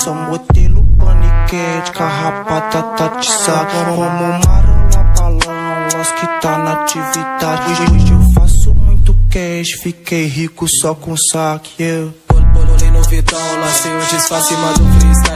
Sou modelo paniquete, carrapata tá de saco. Como marola, balão, los que tá na atividade. Hoje eu faço muito cash, fiquei rico só com saque. Yeah. Bolei no Vitão, lancei o disfarce, mas o freestyle